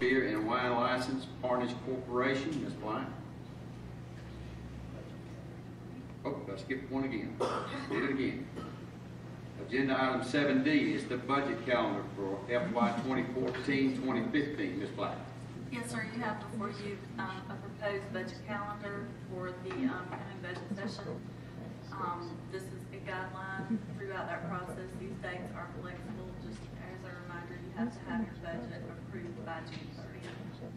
Beer and wine license, Parnish Corporation, Ms. Blyant. Oh, I skipped one again. Did it again. Agenda item seven D is the budget calendar for FY 2014-2015. Ms. Blyant. Yes, sir, you have before you um, a proposed budget calendar for the um, coming budget session. Um, This is a guideline throughout that process. These dates are flexible. Just as budget approved by June thirtieth.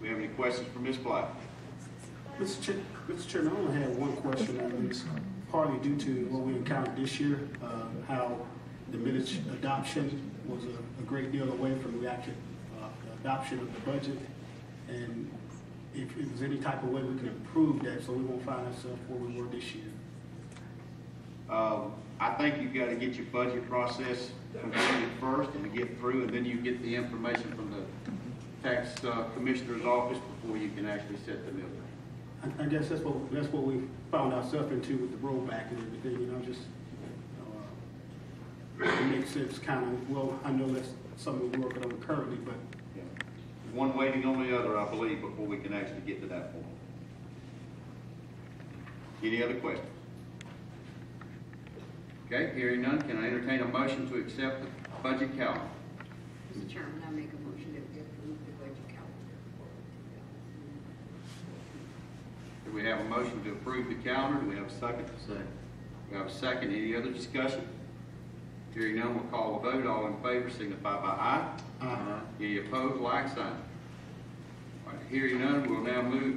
We have any questions for Ms. Blyant? Mr. Chair, Mr. Chairman, I only have one question on this, partly due to what we encountered this year, uh, how the millage adoption was a, a great deal away from the actual, uh, adoption of the budget. And if it was any type of way we could improve that, so we won't find ourselves where we were this year. Um, I think you've got to get your budget process completed first and get through, and then you get the information from the tax uh, commissioner's office before you can actually set the mill rate. I, I guess that's what, that's what we found ourselves into with the rollback and everything, you know, just, uh, it makes sense kind of, well, I know that's something we're working on currently, but One waiting on the other, I believe, before we can actually get to that point. Any other questions? Okay, hearing none, can I entertain a motion to accept the budget calendar? Mr. Chairman, I make a motion that we approve the budget calendar. Do we have a motion to approve the calendar? Do we have a second? Second. We have a second. Any other discussion? Hearing none, we'll call a vote. All in favor signify by aye. Aye. Any opposed, like sign. All right, hearing none, we'll now move